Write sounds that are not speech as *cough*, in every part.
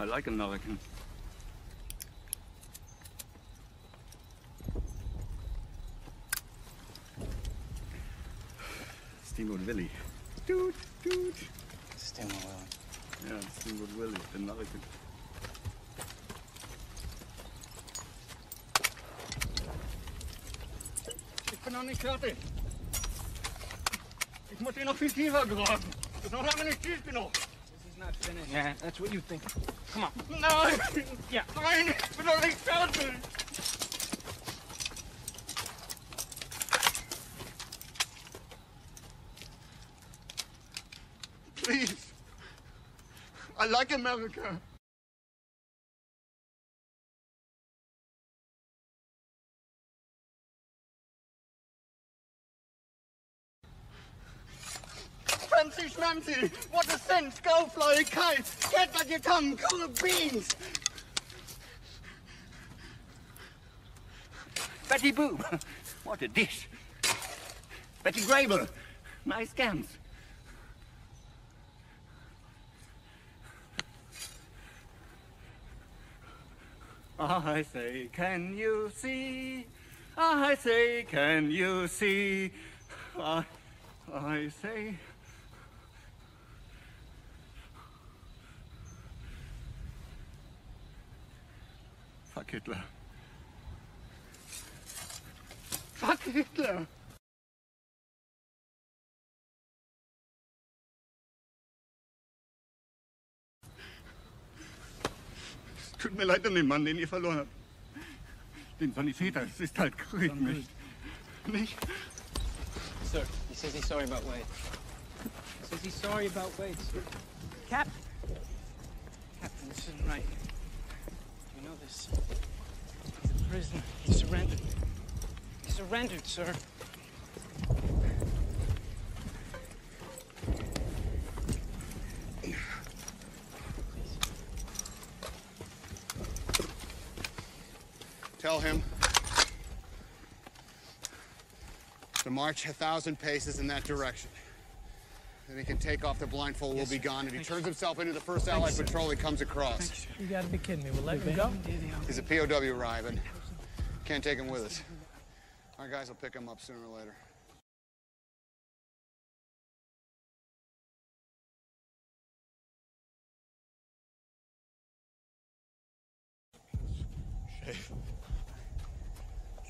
I like American. Steamboat Willie. Dude, dude. Steamboat Willie. Yeah, Steamboat Willie, American. Ich bin noch nicht fertig. Ich muss ihn noch viel tiefer graben. Ist noch lange nicht tief genug. This is not finished. Yeah, that's what you think. Come on. No! Ich bin noch nicht fertig! Please. I like America. Fancy schmancy! What a scent. Go fly a kite! Get back your tongue! Cool beans! Betty Boop! *laughs* What a dish! Betty Grable! Nice scams! I say, can you see? I say, can you see? I, I say. Fuck Hitler. Fuck Hitler! Es tut mir leid um den Mann, den ihr verloren habt. Den Sanitäter, es ist halt Krieg, nicht? Nicht? Sir, he says he's sorry about Wade. He says he's sorry about Wade, sir. Captain! Captain, this isn't right. This. He's. He surrendered. He surrendered, sir. Tell him to march a thousand paces in that direction. Then he can take off the blindfold, we'll be gone. If he turns himself into the first Allied patrol he comes across. You gotta be kidding me. We'll let him go? He's a POW, arriving. Can't take him with us. Our guys will pick him up sooner or later. Chef.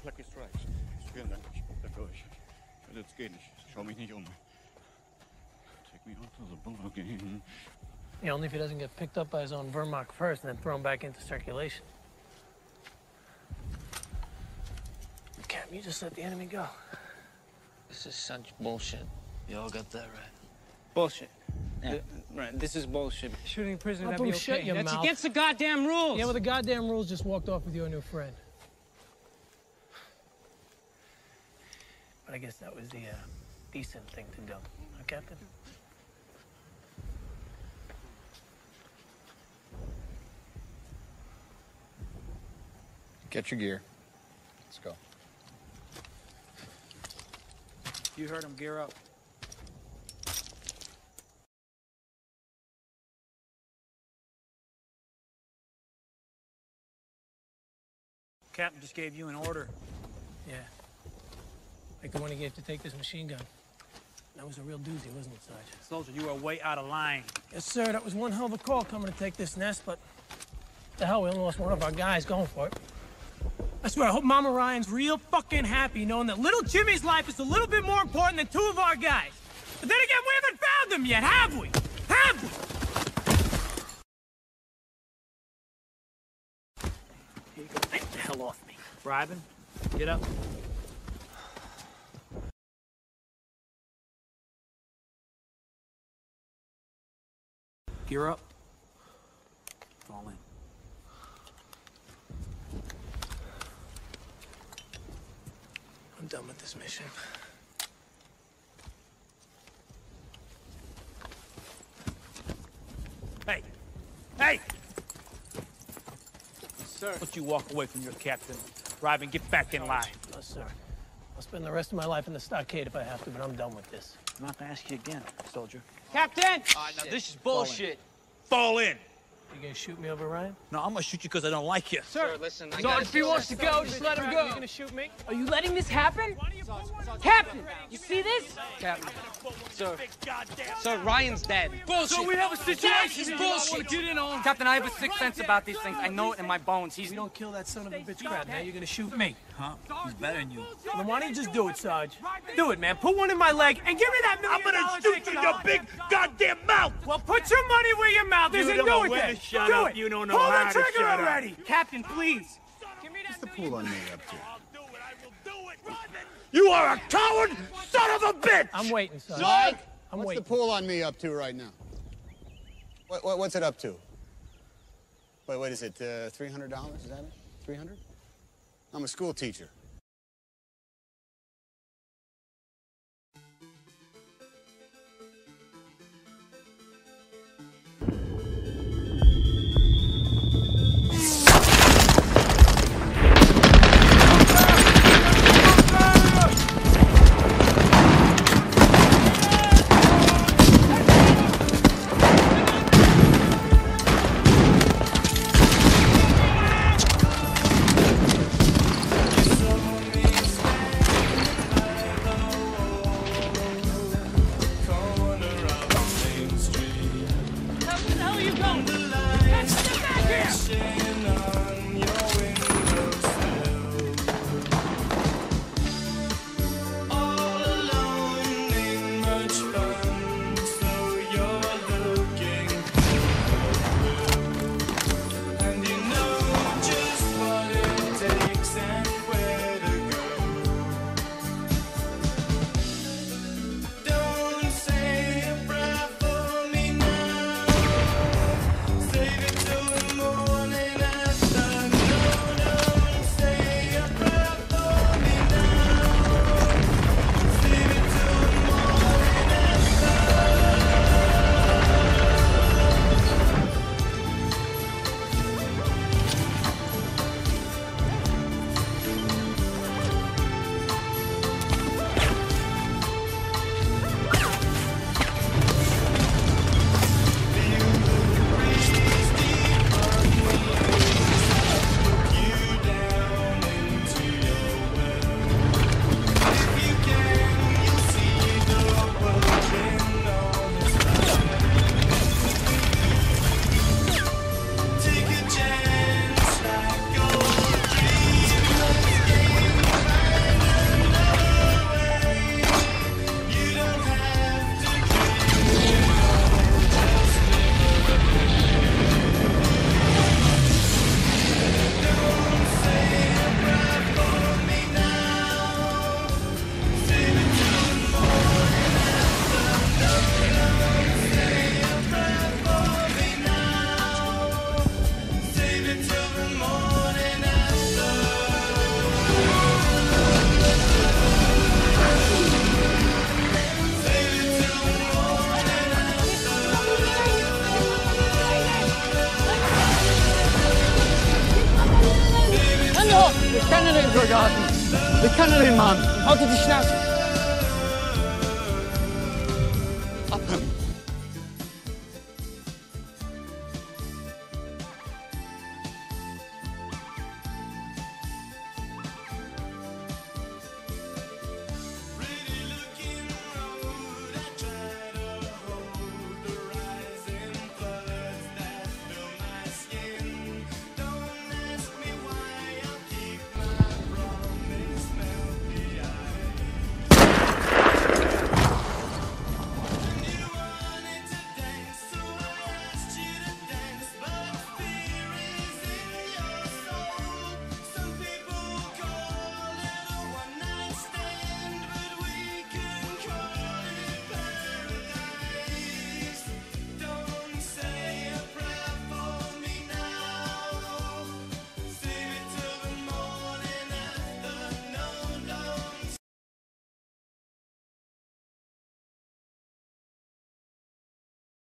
Lucky Strikes. Vielen Dank. Ich bin da durch. Jetzt geht nicht. Schau mich nicht um. Take me out to the boat again. Yeah, only if he doesn't get picked up by his own Wehrmacht first and then thrown back into circulation. Cap, you just let the enemy go. This is such bullshit. You all got that right. Bullshit. Th- right, this is bullshit. Shooting a prisoner, Not that'd be bullshit, okay. your That's mouth. against the goddamn rules! Yeah, well, the goddamn rules just walked off with your new friend. But I guess that was the uh, decent thing to do, huh, Captain? Get your gear. Let's go. You heard him, gear up. Captain just gave you an order. Yeah. Like the one he gave to take this machine gun. That was a real doozy, wasn't it, Sarge? Soldier, you are way out of line. Yes, sir. That was one hell of a call coming to take this nest, but the hell, we only lost one of our guys going for it. I swear, I hope Mama Ryan's real fucking happy knowing that little Jimmy's life is a little bit more important than two of our guys. But then again, we haven't found them yet, have we? Have we? Get the hell off me. Reiben? Get up. Gear up. Fall in. I'm done with this mission. Hey! Hey! Sir. Don't you walk away from your captain. Reiben, get back in line. No, sir. I'll spend the rest of my life in the stockade if I have to, but I'm done with this. I'm not gonna ask you again, soldier. Captain! Ah, now this is bullshit. Fall in! You gonna shoot me over Ryan? No, I'm gonna shoot you because I don't like you. Sir, listen. I So if he wants to go, just let him go. You go. gonna shoot me? Are you letting this happen? Captain, you see this? Captain. Sir. Sir, Ryan's dead. Bullshit. So we have a situation. here. bullshit. Get in on. Captain, I have a sixth sense about these things. I know it in my bones. He's We don't kill that son of a bitch crap. Now you're gonna shoot me. Huh? He's better than you. Then why don't you just do it, Sarge? Do it, man. Put one in my leg and give me that million I'm gonna shoot taken you in your big goddamn mouth! Well, put your money where your mouth is and don't do know it when then. to shut do up. it. You don't know Pull how the to trigger shut up. already. Captain, please. What's the pool on me up to? You are a coward, son of a bitch! I'm waiting, Sarge. I'm what's waiting. the pool on me up to right now? What, what, what's it up to? Wait, what is it? Uh, Three hundred dollars? Is that it? Three hundred? I'm a school teacher. er den Soldaten? Wir können den Mann. Haut die Schnauze.